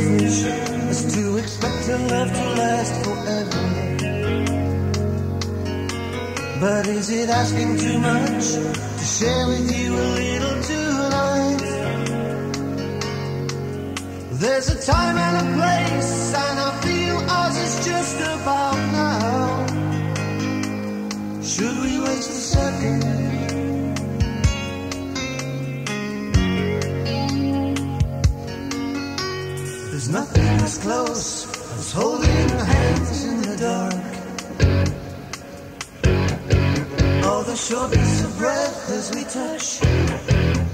selfish as to expect a love to last forever. But is it asking too much to share with you a little tonight? There's a time and a place, and I feel ours is just about There's nothing as close as holding hands in the dark. All the shortness of breath as we touch,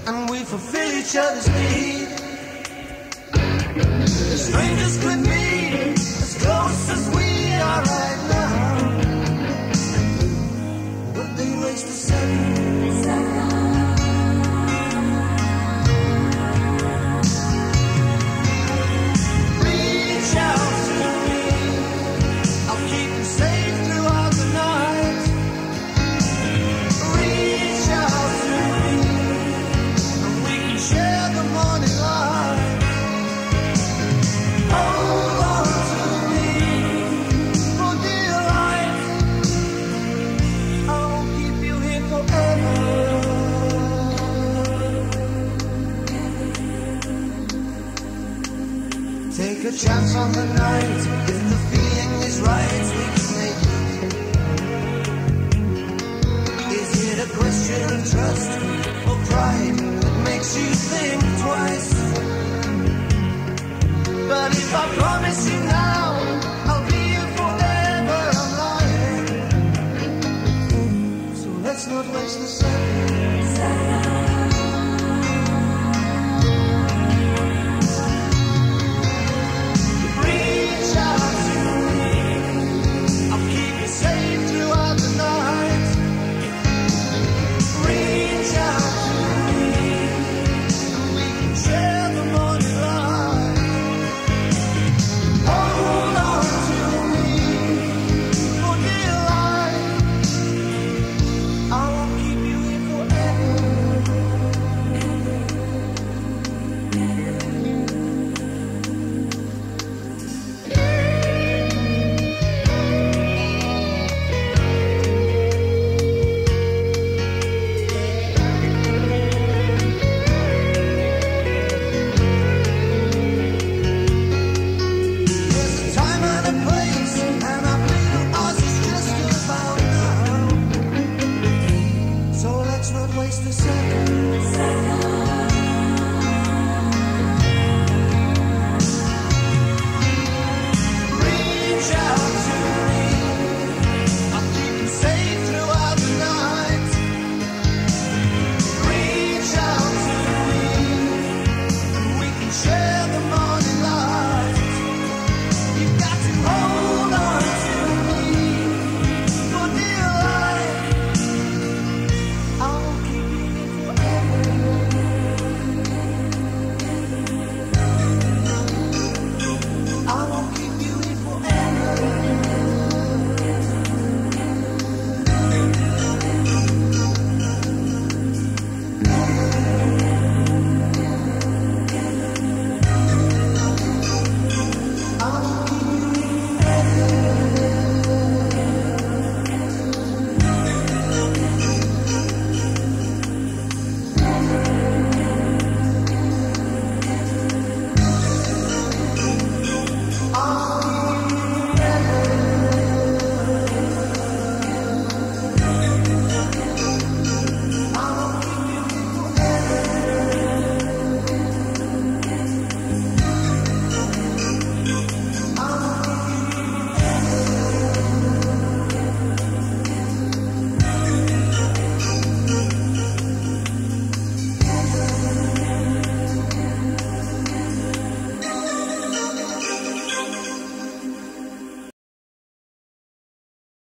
and we fulfill each other's need. Strangers could be as close chance on the night. If the feeling is right, we can make it. Is it a question of trust or pride that makes you think twice? But if I promise you now, I'll be here forever. I'm lying. So let's not waste a second.